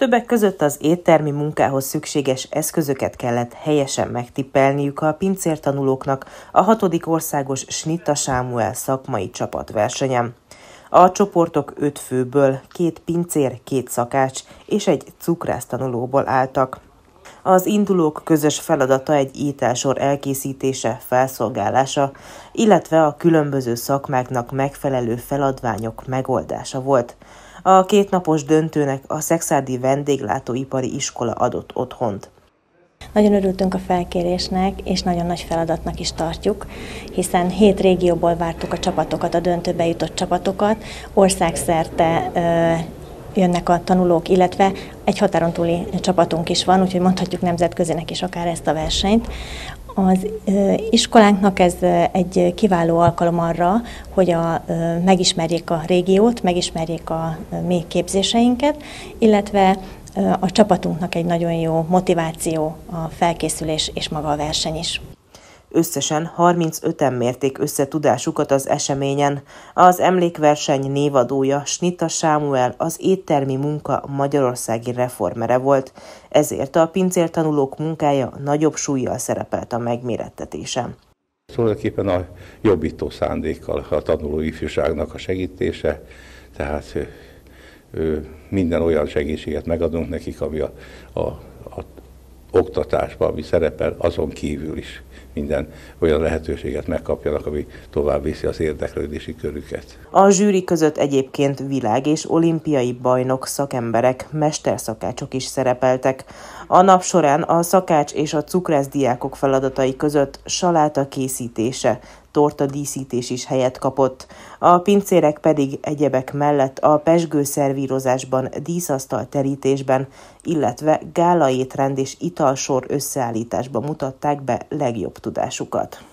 Többek között az éttermi munkához szükséges eszközöket kellett helyesen megtippelniük a pincértanulóknak a hatodik országos Snitta Sámuel szakmai csapatversenyem. A csoportok öt főből két pincér, két szakács és egy cukrásztanulóból álltak. Az indulók közös feladata egy ételsor elkészítése, felszolgálása, illetve a különböző szakmáknak megfelelő feladványok megoldása volt. A kétnapos döntőnek a Szexádi Vendéglátóipari Iskola adott otthont. Nagyon örültünk a felkérésnek, és nagyon nagy feladatnak is tartjuk, hiszen hét régióból vártuk a csapatokat, a döntőbe jutott csapatokat, országszerte jönnek a tanulók, illetve egy határon túli csapatunk is van, úgyhogy mondhatjuk nemzetközinek is akár ezt a versenyt. Az iskolánknak ez egy kiváló alkalom arra, hogy a, megismerjék a régiót, megismerjék a mi képzéseinket, illetve a csapatunknak egy nagyon jó motiváció a felkészülés és maga a verseny is. Összesen 35-en mérték össze tudásukat az eseményen. Az emlékverseny névadója Snita Sámuel az éttermi munka magyarországi reformere volt, ezért a pincértanulók munkája nagyobb súlyjal szerepelt a megmérettetésen. Tulajdonképpen a jobbító szándékkal a tanuló ifjúságnak a segítése, tehát minden olyan segítséget megadunk nekik, ami a, a, a oktatásban, ami szerepel, azon kívül is minden olyan lehetőséget megkapjanak, ami tovább viszi az érdeklődési körüket. A zsűri között egyébként világ és olimpiai bajnok szakemberek, mesterszakácsok is szerepeltek. A nap során a szakács és a cukrászdiákok feladatai között saláta készítése, torta díszítés is helyet kapott. A pincérek pedig egyebek mellett a pesgő szervírozásban, díszasztal terítésben, illetve gálaétrend és italsor összeállításban mutatták be legjobb tudásukat.